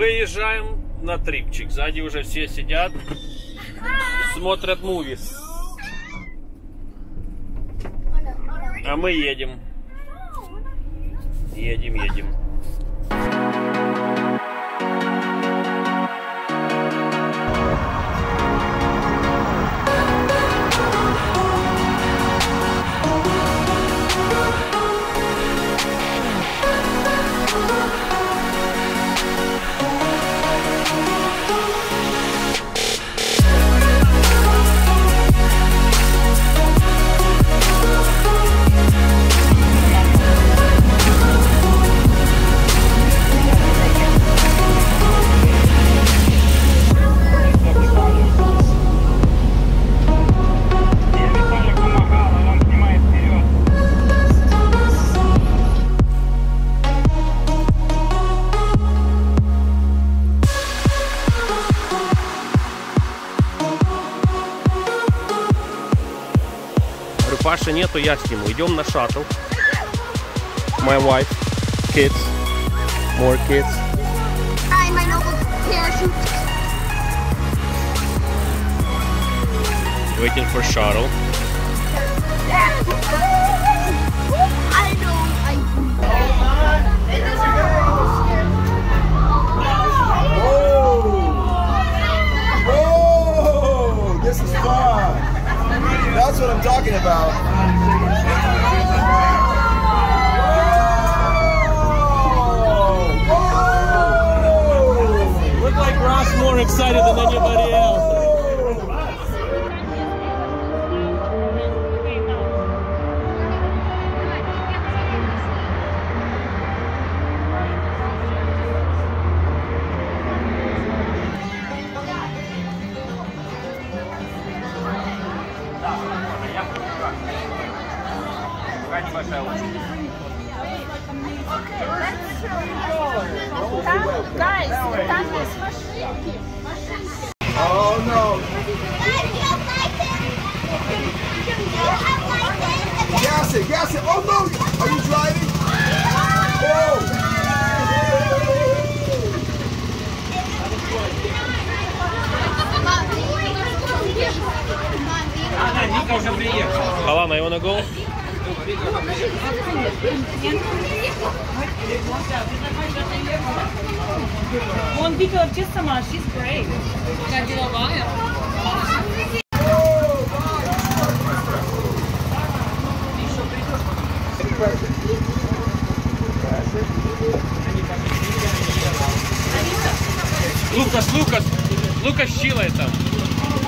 Выезжаем на трипчик. Сзади уже все сидят, смотрят муви. А мы едем. Едем, едем. Паши нету, я сниму. Идем на шаттл. My wife, kids, more kids. Hi, my noble parachute. Waiting for shuttle.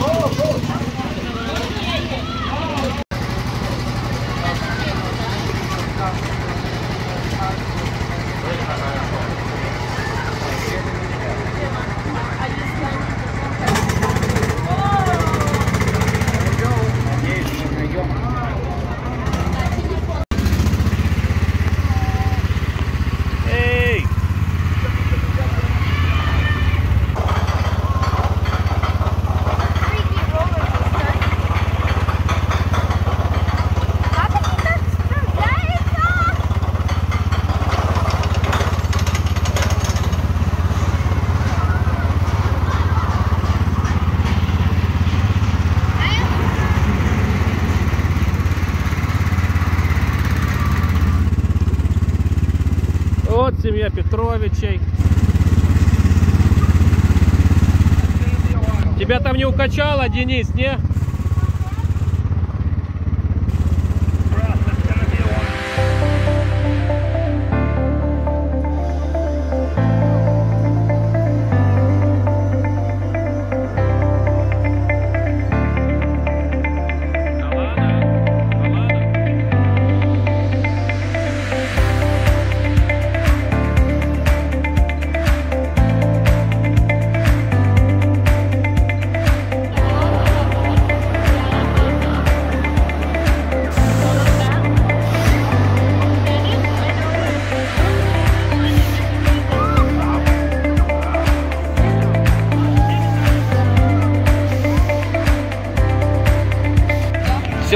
Oh, bro. Укачало, Денис, не?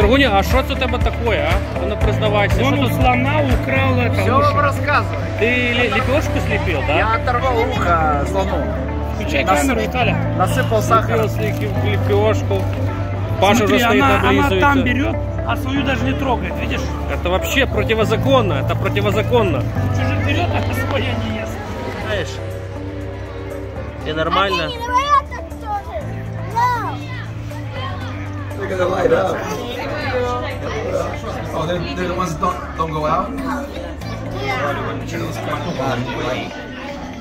Сергуня, а що це у тебе таке, а? Ну признавайся, що Он у тут? слона украл это. Все уши. вам рассказывай. Ти лі- ліпешку сліпив, да? Я оторвал ухо слону. Включай Нас- камеру, Виталя. Насыпал сахара. Сліпив ліпешку. Паша Смотри, уже стоит она, она там облизывается. берет, а свою даже не трогает, видишь? Это вообще противозаконно, это противозаконно. Чужих берет, а своя не ест. Знаешь, и нормально. Не давай это тоже. No. They're gonna light up. Oh, they're, they're the ones that don't, don't go out?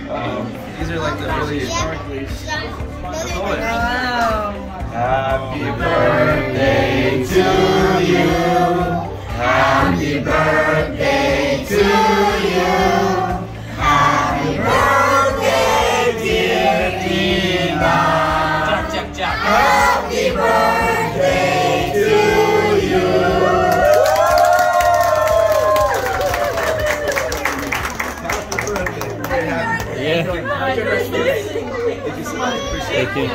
Um, these are like the really Happy birthday to you. Happy birthday to you. Happy birthday, dear Tina. Jack, Jack, Jack. Happy birthday Thank you.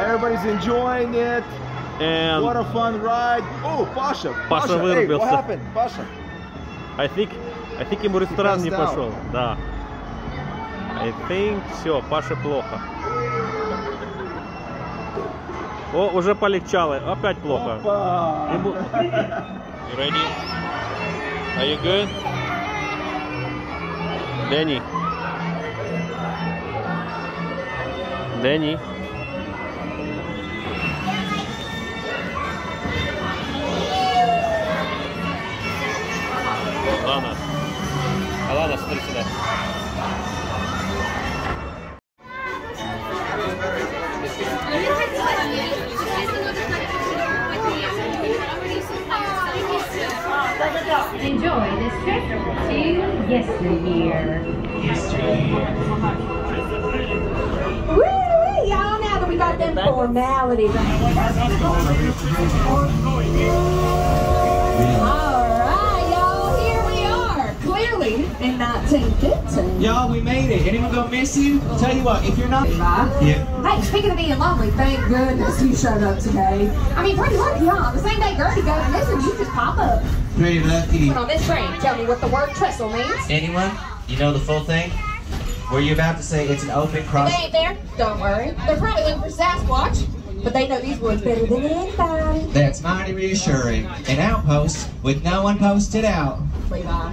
Everybody's enjoying it. And What a fun ride. Oh, Pasha. Паша hey, вырубился. what happened? Pasha. I think, I think ему ресторан не пошел. Да. I think все, Паше плохо. О, уже полегчало. Опять плохо. Опа. Ему- You ready? Are you good? Дэнни. Дэнни. Ладно. А ладно, смотри сюда. Enjoy this trip to yesteryear. Woo, y'all, now that we got them formalities. All right, y'all, here we are. Clearly in 1915. Y'all, we made it. Anyone gonna miss you? Tell you what, if you're not. Yeah. Hey, speaking of being lonely, thank goodness you showed up today. I mean, pretty lucky, huh? The same day Gertie goes missing, you just pop up. Pretty lucky. Put on this ring. Tell me what the word trestle means. Anyone? You know the full thing? Were you about to say it's an open cross? they ain't there, don't worry. They're probably looking for Sasquatch, but they know these woods better than anybody. That's mighty reassuring. An outpost with no one posted out. Levi. Uh,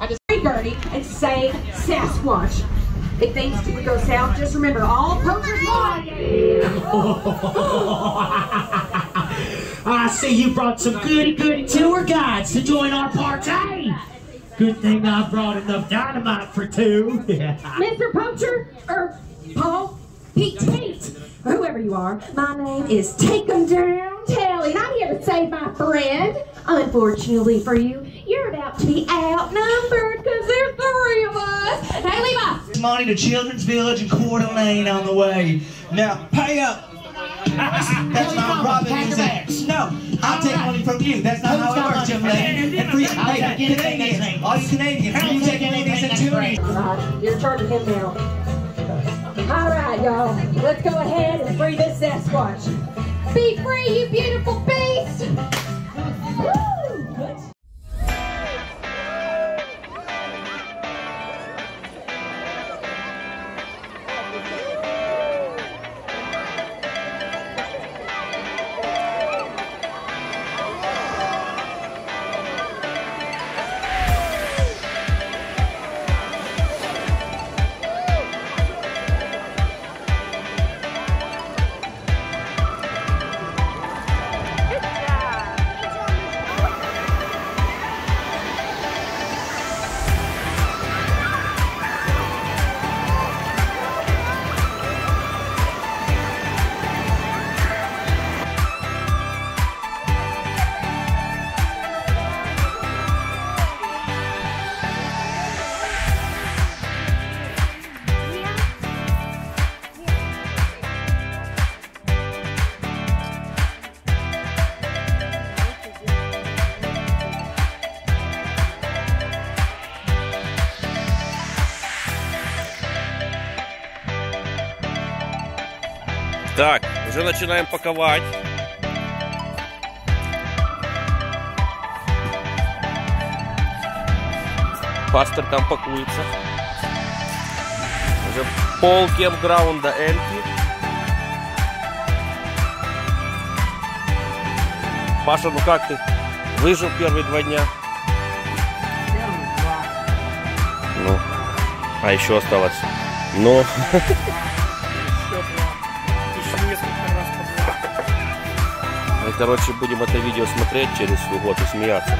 I just free Gertie and say Sasquatch. If things do go south, just remember all poachers lie. I see you brought some goody goody tour guides to join our party. Good thing I brought enough dynamite for two. Mr. Poacher, or Paul, Pete, Pete, whoever you are, my name is Take 'em Down Telly, and I'm here to save my friend. Unfortunately for you, you're about to be outnumbered because there's three of us. Hey, Levi, Money to Children's Village and Coeur d'Alene on the way. Now, pay up. That's not music. No, I'll take money from you. That's not how it works, young lady. And you, hey, Canadians, all you Canadians, you take Canadians and. Levi, you're charging him now. All right, y'all, let's go ahead and free this Sasquatch. Be free, you beautiful beast! Woo! Начинаем паковать. Пастор там пакуется. Уже пол кемпграунда эмки. Паша, ну как ты? Выжил первые два дня? Ну, а еще осталось. Ну, короче, будем это видео смотреть через год и смеяться.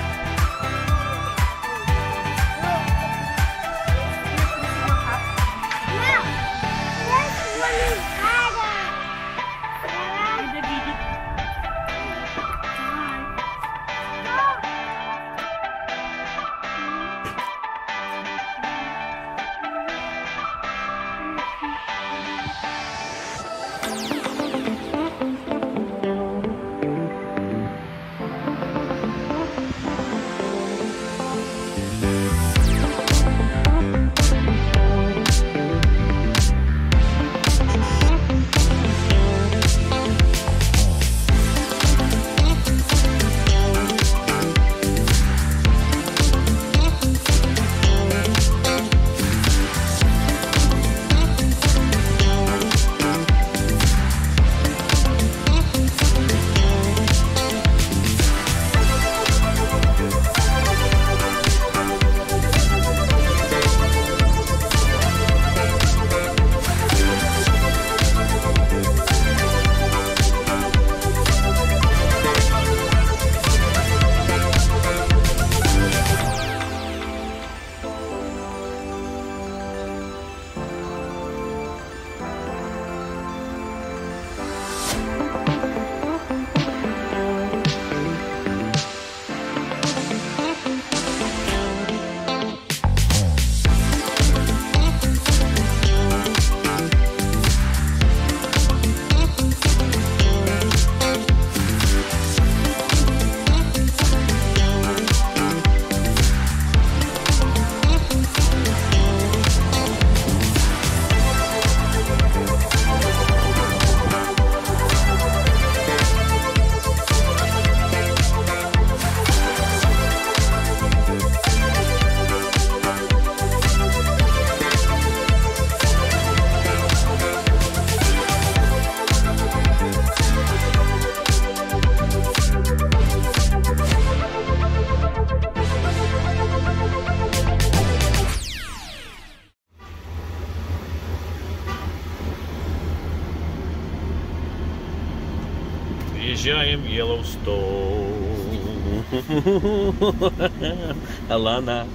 Alana.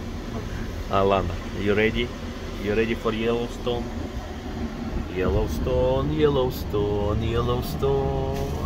Alana, you ready? You ready for Yellowstone? Yellowstone, Yellowstone, Yellowstone.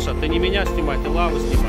Паша, ты не меня снимай, ты лаву снимай.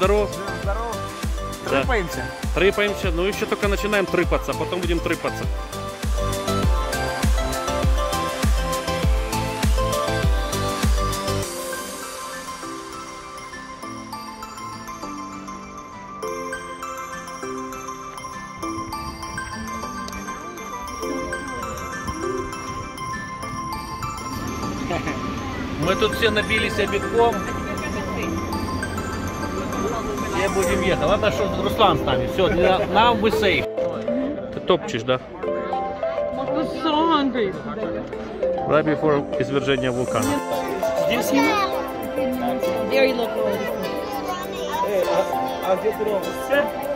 Жив, здоров? здорово. Да. Трепаемся. Трыпаемся, ну еще только начинаем трыпаться, потом будем трыпаться. Мы тут все набились битком. Будем ехать. Ладно, что Руслан с нами. Все, now we safe. Ты топчешь, да? Right before извержение вулкана. Very local. А где ты Главное,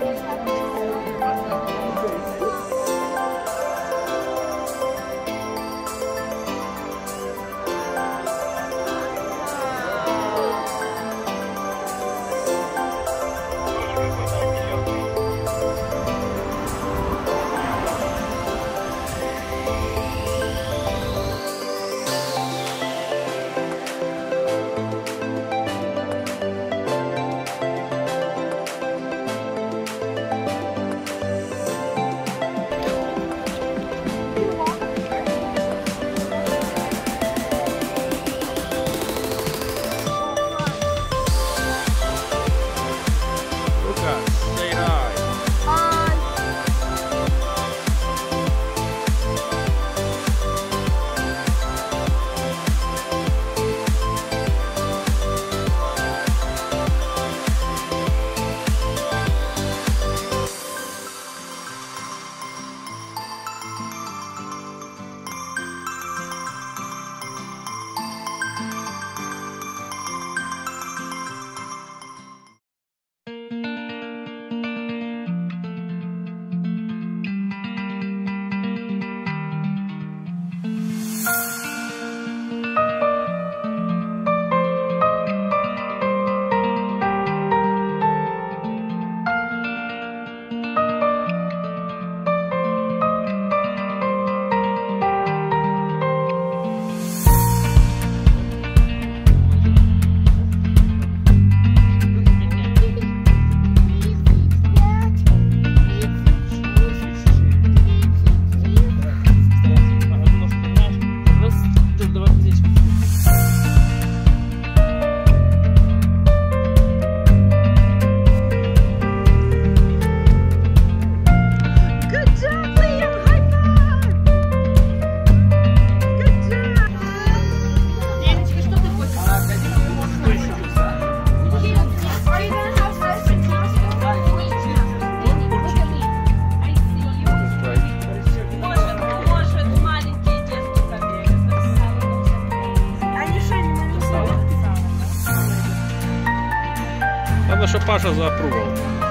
что Паша заапрувал.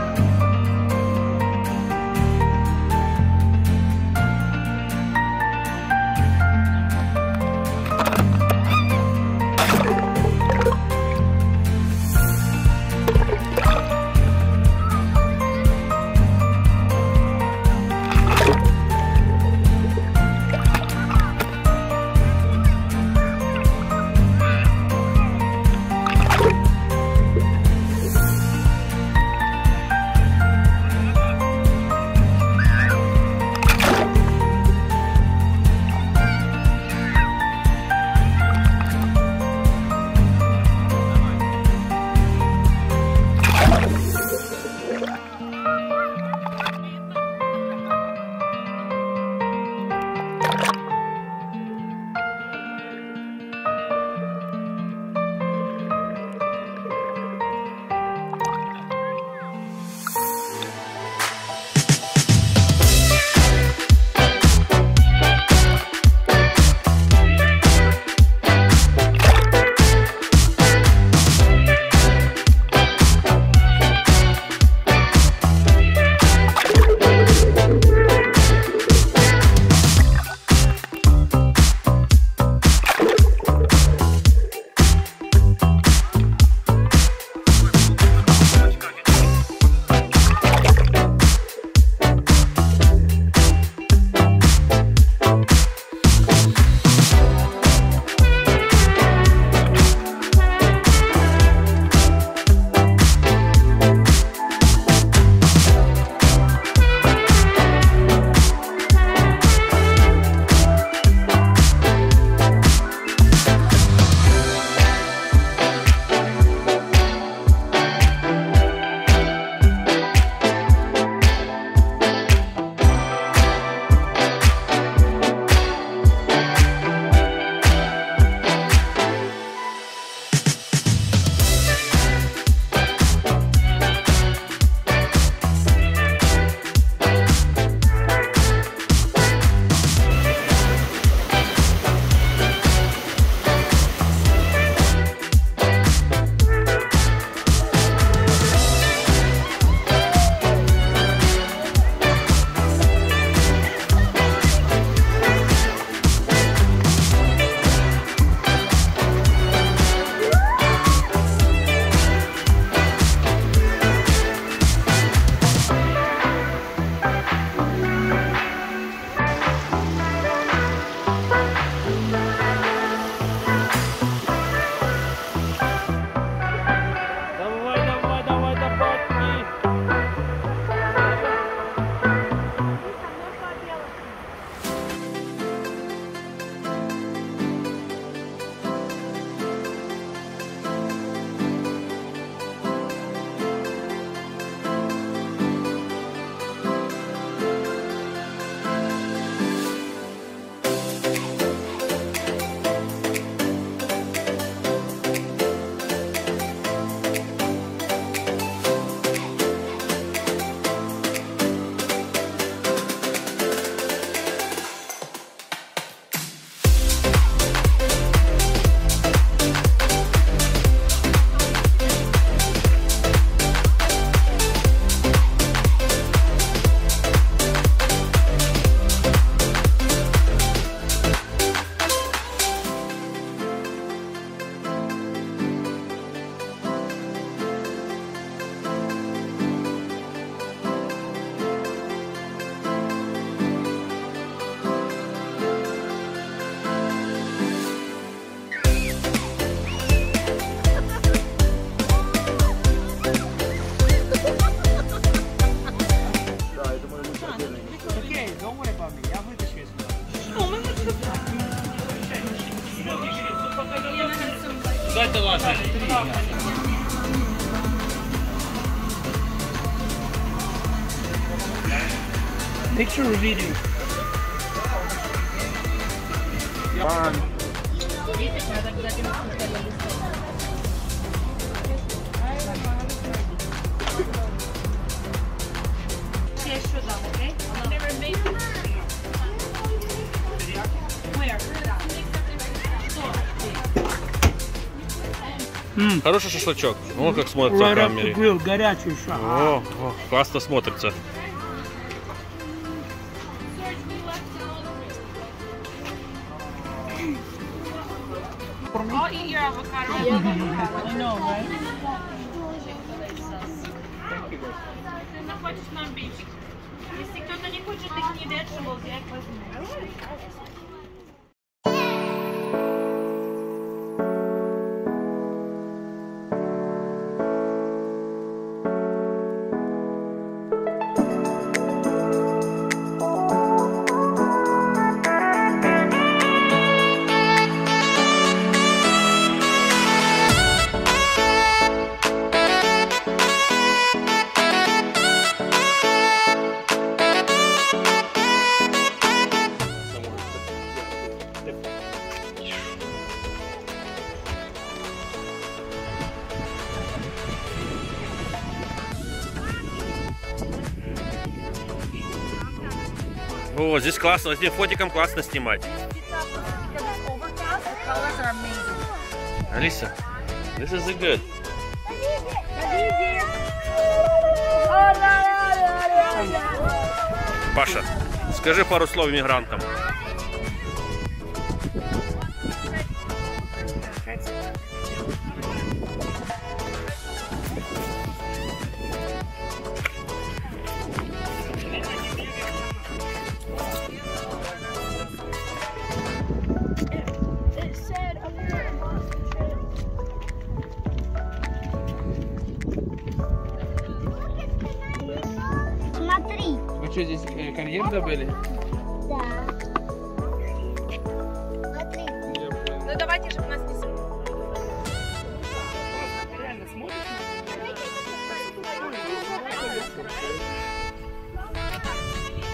Picture video. Сюди, окей? Where? М. Хороший шашлычок. О, как смотрится Right the камере. grill, горячий шаг. О, о, классно смотрится. I know, right? Ты захочешь нам бить? Если кто-то не хочет их не vegetables, я их возьму. О, здесь классно, здесь фотиком классно снимать. Алиса, this is a good. Паша, скажи пару слов иммигрантам. Карьер добыли? Да. Смотри. Ну давайте, чтобы нас не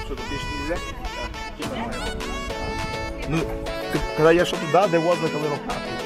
Что, тут пишет нельзя? Ну, когда я шел туда, there was like a little path.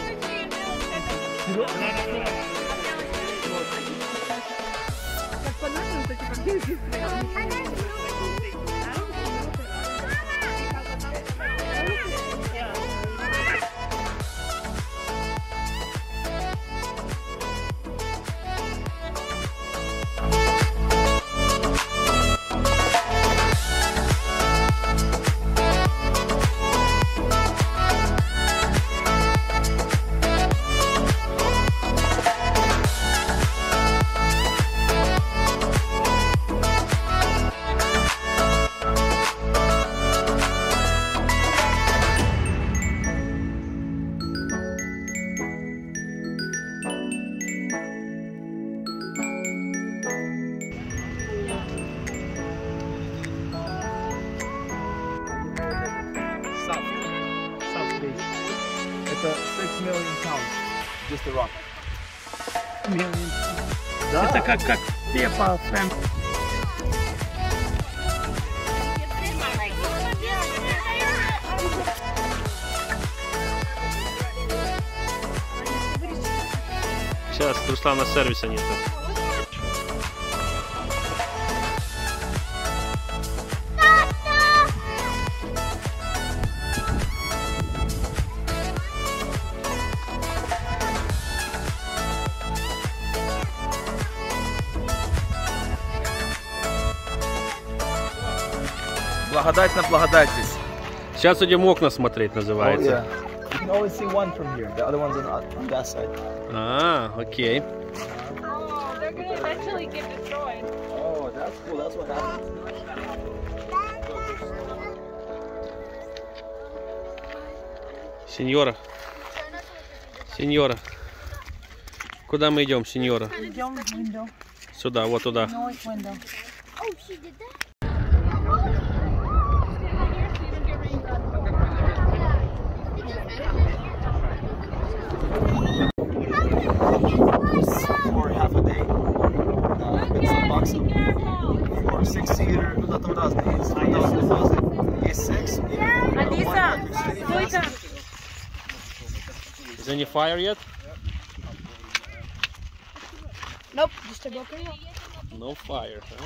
Как, как пепа, прям. Сейчас Руслана сервиса нету. Eventually get destroyed. Oh, that's cool. That's what happened. Сеньора. Сеньора. Куда мы идем, сеньора? Идем в. Сюда, вот туда. fire yet? Nope, just a blocker. No fire, huh?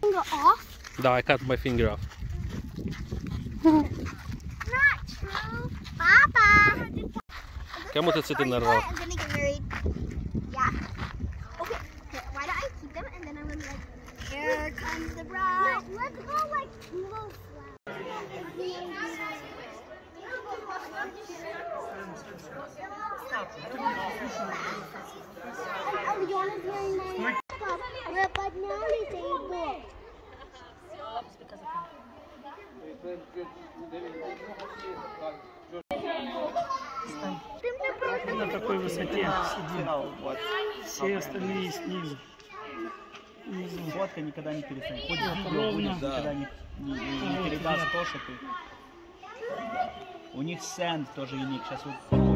Finger off? No, I cut my finger off. Not true. Papa! Czemu ty cytrynę rwał? высоты. У них сенд тоже уник. Сейчас вот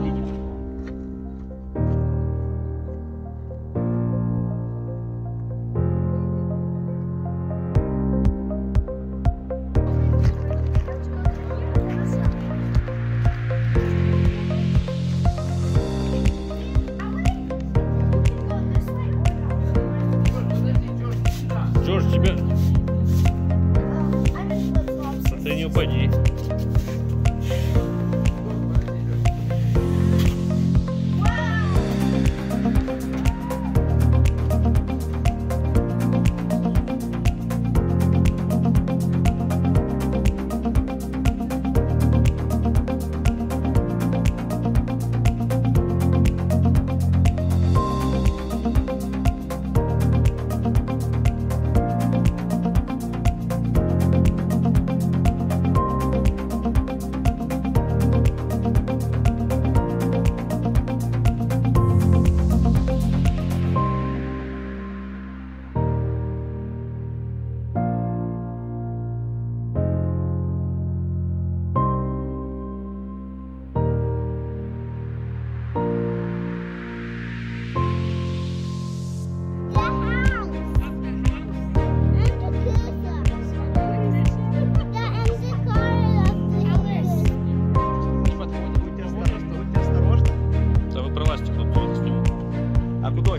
А куда?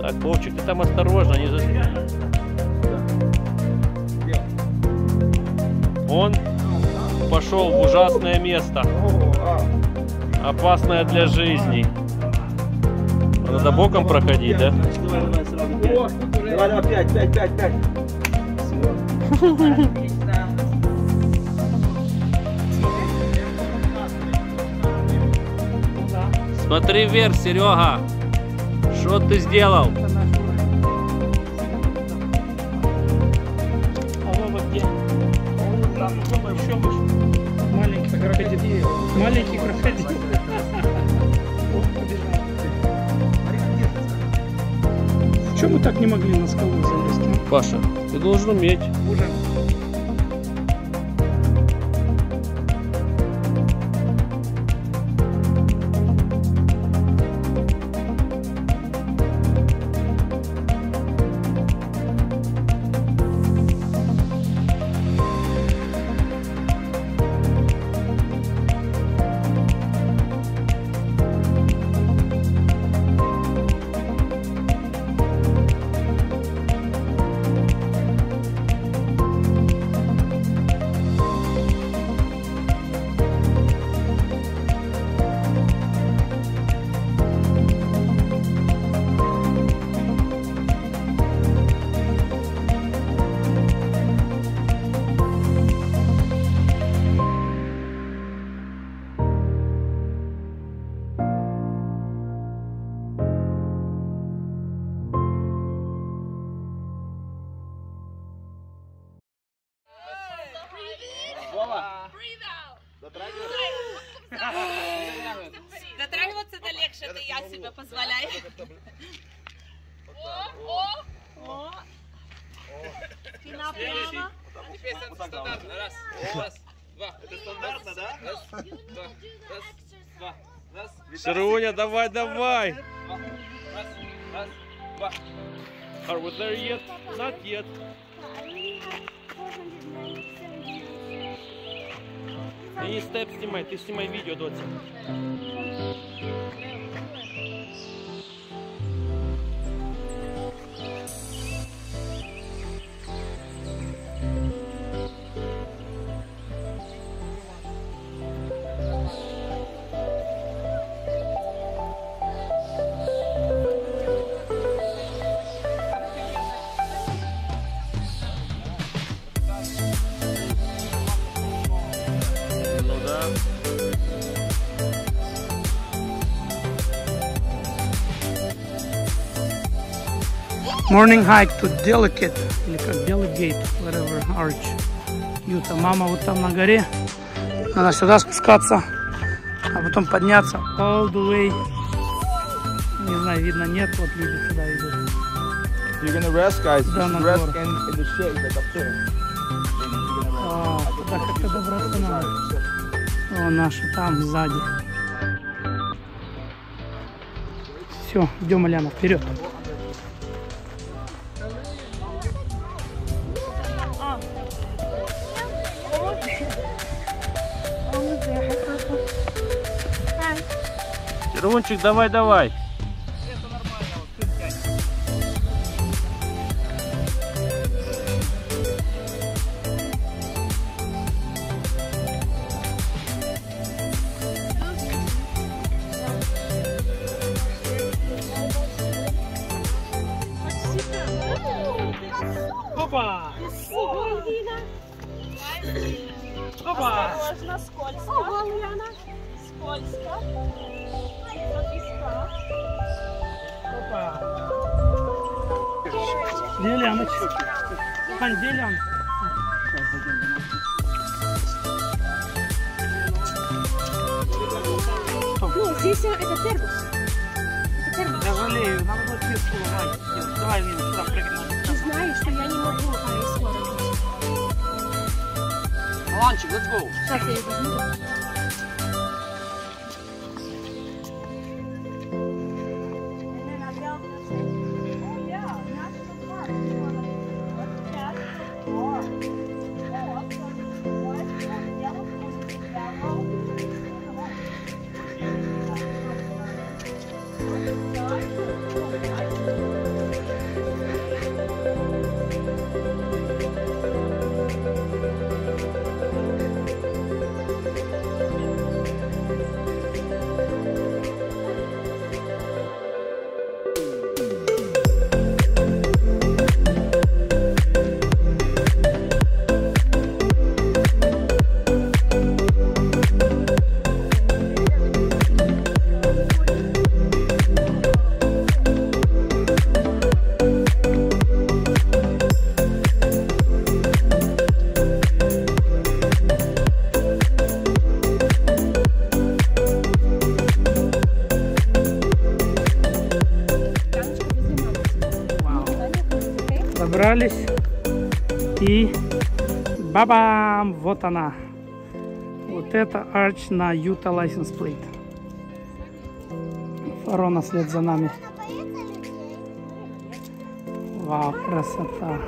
Так, Вовчик, ты там осторожно, не за... Он пошел в ужасное место. Опасное для жизни. Надо боком проходить, да? Давай, давай, опять, опять, опять. Смотри вверх, Серега. Что ты сделал? Ты должен уметь. Ужин. Руня, давай, давай. Раз, раз, два. Are we there yet? Not yet. И не степ снимай, ты снимай видео, Дотя. Morning hike to Delicate, или как Delegate, whatever, Arch, Юта. Мама вот там на горе. Надо сюда спускаться, а потом подняться all the way. Не знаю, видно, нет, вот люди сюда идут. You're gonna rest, guys. Да, rest in, in the shade, like up there. Oh, так это добраться надо. О, наши там сзади. Все, идем, Аляна, вперед. Червончик, давай, давай. Здесь э, это термос. Я жалею, надо было песку ломать. Давай, Лена, сюда прыгнем. Ты знаешь, что я не могу а, скоро. Аланчик, let's go. Сейчас я его возьму. Бабам! Вот она. Вот это арч на Юта License Plate. Фарона след за нами. Вау, красота.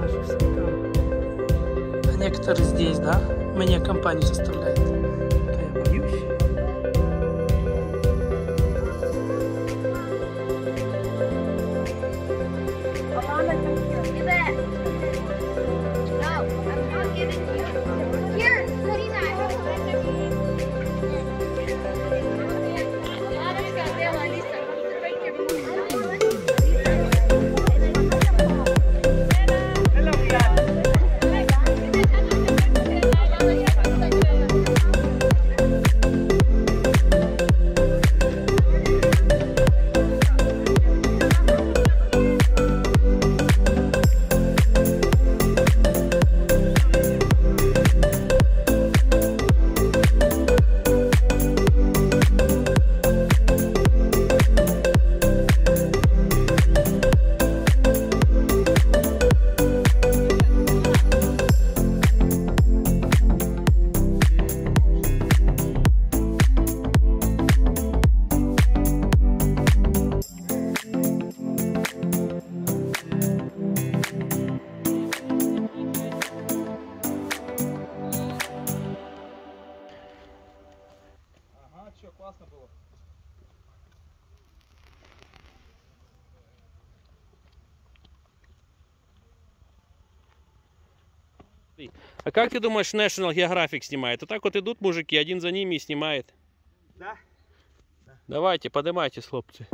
Наши все там. А некоторые здесь, да? Мне компанию составляет. А как ты думаешь, National Geographic снимает? Вот так вот идут мужики, один за ними и снимает. Да? Давайте, поднимайтесь, хлопцы.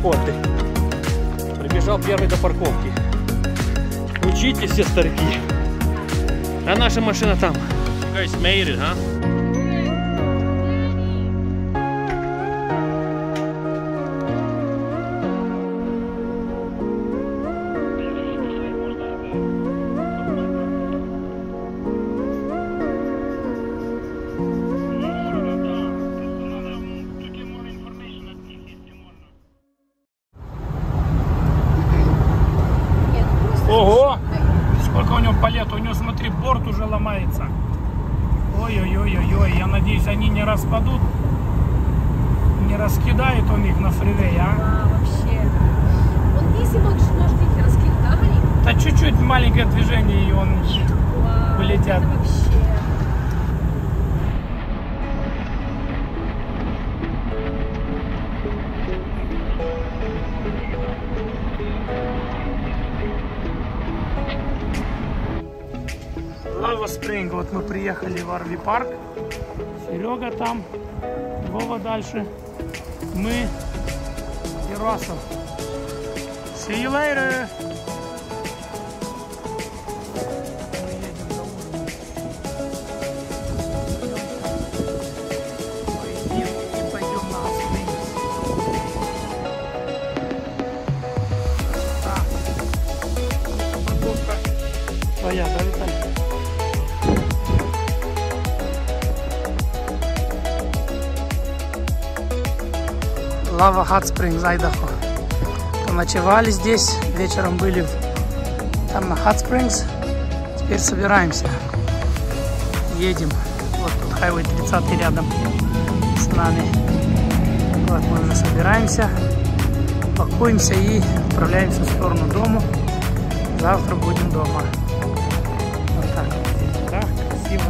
Рекорды. Прибежал первый до парковки. Учитесь все старики. А наша машина там. You guys made it, huh? Парк. Серега там, Вова дальше. Мы и Лава Hot Springs, Айдахо. Поночевали здесь, вечером были там на Hot Springs. Теперь собираемся. Едем. Вот тут Highway 30 рядом с нами. Вот мы уже собираемся, пакуемся и отправляемся в сторону дома. Завтра будем дома. Вот так. Да, красиво,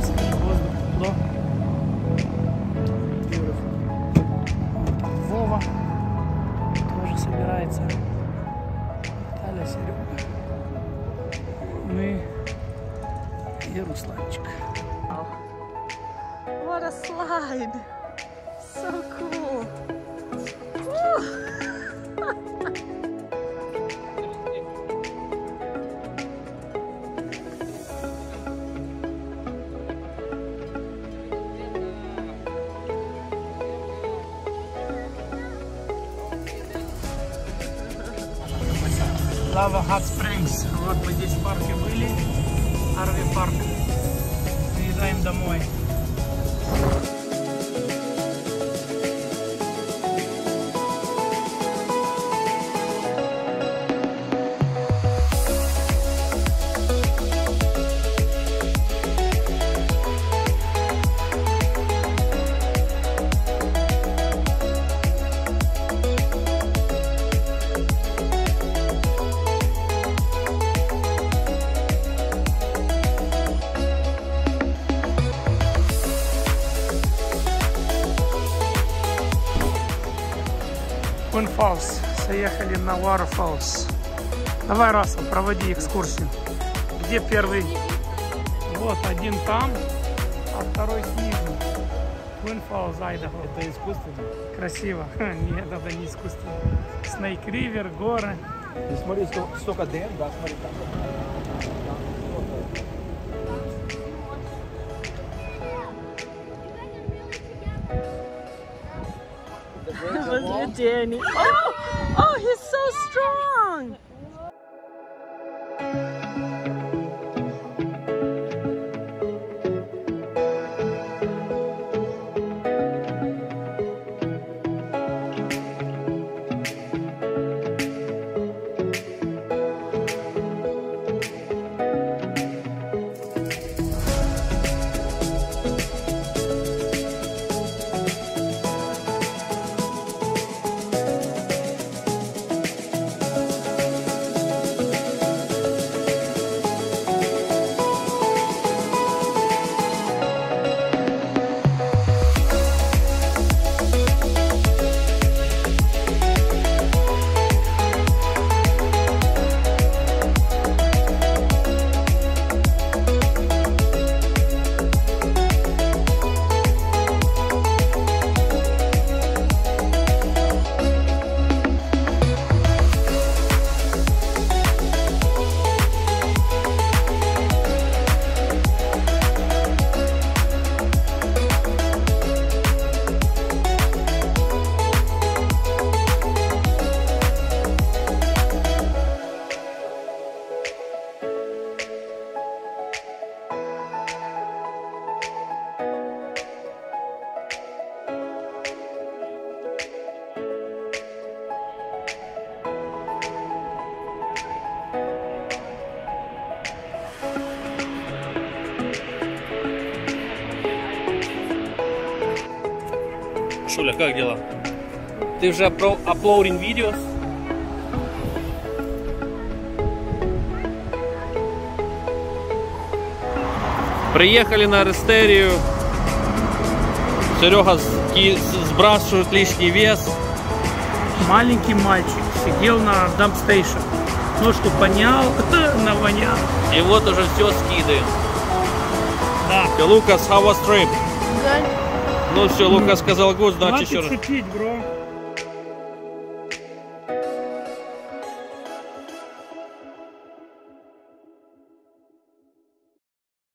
Заехали на Waterfalls. Давай, Рассел, проводи экскурсию. Где первый? Вот, один там, а второй снизу. Twin Falls, Айдахо. Это искусственно? Красиво. Нет, это не искусственно. Снейк Ривер, горы. И смотри, столько, столько дым, да, смотри, там. Look at 中。Уже про uploading видео? Приехали на rest area ю. Серега сбрасывает лишний вес. Маленький мальчик сидел на dump station. Ножку понял, навонял. И вот уже все скидываем. Да. Лукас, how was trip? Ну все, Лукас сказал гуд, значит еще раз. шутить, бро.